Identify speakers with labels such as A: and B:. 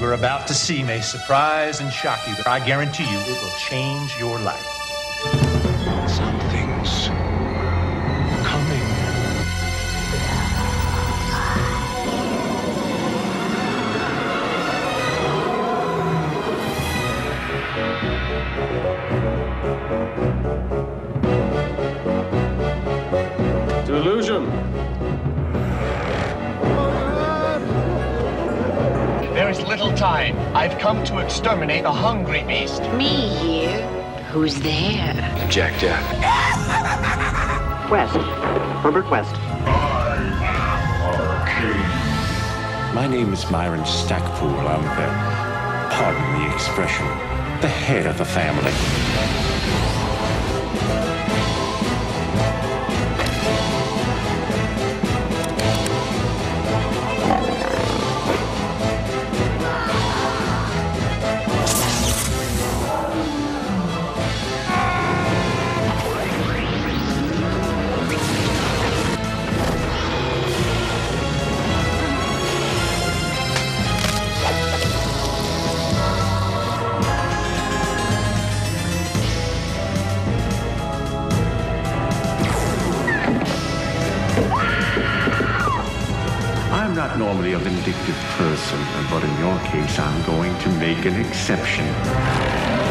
A: you're about to see may surprise and shock you, but I guarantee you it will change your life.
B: Something's coming.
C: Little time. I've come to exterminate a hungry beast.
D: Me here? Who's there?
B: Jack Jack.
E: West. Herbert West.
F: My name is Myron Stackpool. I'm the, pardon the expression, the head of the family. Not normally a vindictive person, but in your case, I'm going to make an exception.